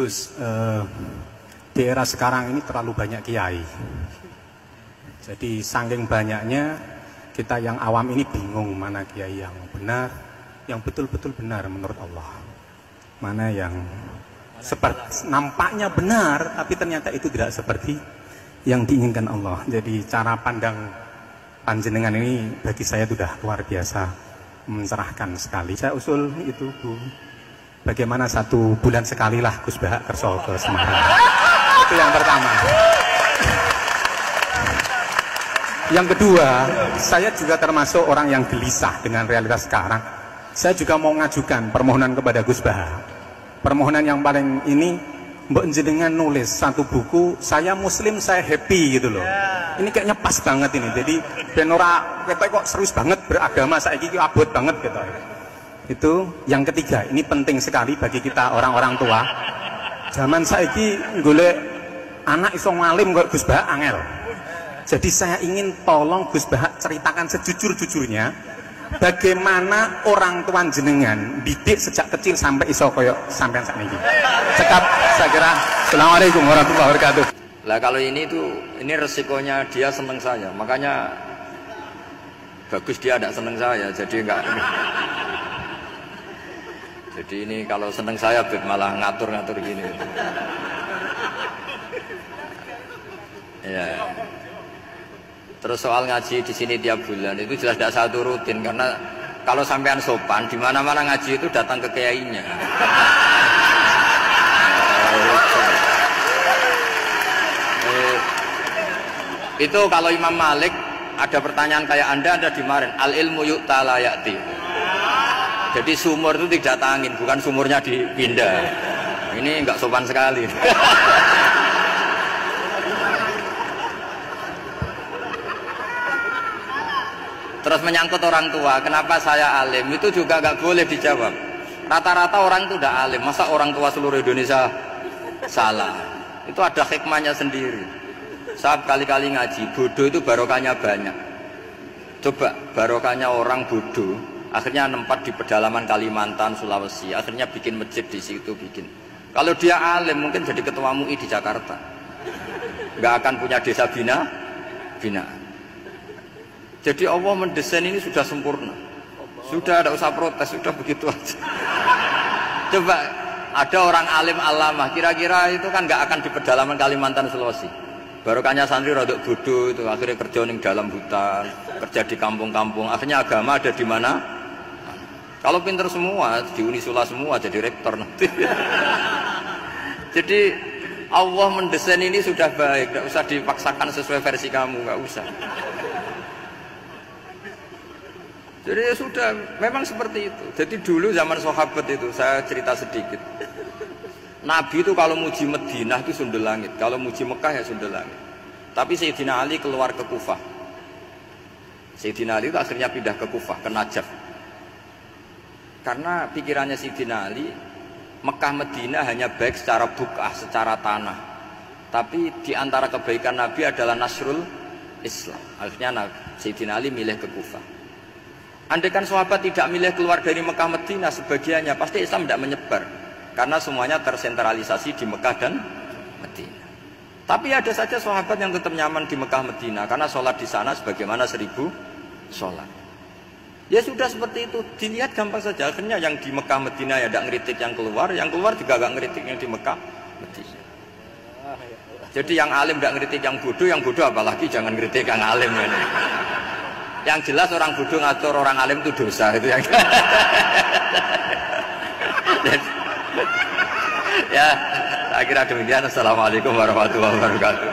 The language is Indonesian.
Gus, eh, di era sekarang ini terlalu banyak kiai. Jadi saking banyaknya kita yang awam ini bingung mana kiai yang benar, yang betul-betul benar menurut Allah. Mana yang seperti nampaknya benar tapi ternyata itu tidak seperti yang diinginkan Allah. Jadi cara pandang panjenengan ini bagi saya sudah luar biasa mencerahkan sekali. Saya usul itu Bu bagaimana satu bulan sekali lah Gus Bahak Kerso ke Semarang. Itu yang pertama. Yang kedua, saya juga termasuk orang yang gelisah dengan realitas sekarang. Saya juga mau ngajukan permohonan kepada Gus Bahak. Permohonan yang paling ini Mbak jenengan nulis satu buku saya muslim saya happy gitu loh ini kayaknya pas banget ini jadi benora kita kok serius banget beragama saya gitu abot banget gitu itu yang ketiga ini penting sekali bagi kita orang-orang tua zaman saya ini golek anak iso ngalim kok Gus Bahak angel jadi saya ingin tolong Gus Bahak ceritakan sejujur-jujurnya bagaimana orang tua jenengan didik sejak kecil sampai iso koyok sampai saat ini. Cekap, saya kira. Assalamualaikum warahmatullahi wabarakatuh. Lah kalau ini tuh ini resikonya dia seneng saya, makanya bagus dia tidak seneng saya, jadi enggak. Jadi ini kalau seneng saya malah ngatur-ngatur gini. Ya. Terus soal ngaji di sini tiap bulan itu jelas tidak satu rutin karena kalau sampean sopan di mana-mana ngaji itu datang ke kiainya. Eh, itu kalau Imam Malik ada pertanyaan kayak anda ada di marin al ilmu yuk talayati jadi sumur itu tidak tangin bukan sumurnya dipindah ini enggak sopan sekali Terus menyangkut orang tua, kenapa saya alim? Itu juga gak boleh dijawab. Rata-rata orang itu udah alim, masa orang tua seluruh Indonesia salah? Itu ada hikmahnya sendiri. Saat kali-kali ngaji, bodoh itu barokahnya banyak. Coba barokahnya orang bodoh, akhirnya nempat di pedalaman Kalimantan, Sulawesi, akhirnya bikin masjid di situ bikin. Kalau dia alim mungkin jadi ketua MUI di Jakarta. Gak akan punya desa bina, binaan. Jadi Allah mendesain ini sudah sempurna. Sudah ada usah protes, sudah begitu aja. Coba ada orang alim alamah, kira-kira itu kan nggak akan di pedalaman Kalimantan Sulawesi. Barokahnya santri rodok bodoh itu akhirnya kerja di dalam hutan, kerja di kampung-kampung. Akhirnya agama ada di mana? Kalau pinter semua, di Unisula semua jadi rektor nanti. jadi Allah mendesain ini sudah baik, nggak usah dipaksakan sesuai versi kamu, nggak usah. Jadi ya sudah, memang seperti itu. Jadi dulu zaman sahabat itu, saya cerita sedikit. Nabi itu kalau muji Madinah itu sundel langit, kalau muji Mekah ya sundel langit. Tapi Sayyidina Ali keluar ke Kufah. Sayyidina Ali itu akhirnya pindah ke Kufah, ke Najaf. Karena pikirannya Sayyidina Ali, Mekah Madinah hanya baik secara bukah, secara tanah. Tapi di antara kebaikan Nabi adalah Nasrul Islam. Akhirnya Sayyidina Ali milih ke Kufah. Andai kan sahabat tidak milih keluar dari Mekah Medina sebagiannya, pasti Islam tidak menyebar. Karena semuanya tersentralisasi di Mekah dan Medina. Tapi ada saja sahabat yang tetap nyaman di Mekah Medina karena sholat di sana sebagaimana seribu sholat. Ya sudah seperti itu, dilihat gampang saja. Akhirnya yang di Mekah Medina ya tidak ngeritik yang keluar, yang keluar juga gak ngeritik yang di Mekah Medina. Jadi yang alim tidak ngeritik yang bodoh, yang bodoh apalagi jangan ngeritik yang alim. Ya yang jelas orang bodoh ngatur orang alim itu dosa itu yang ya saya kira demikian assalamualaikum warahmatullahi wabarakatuh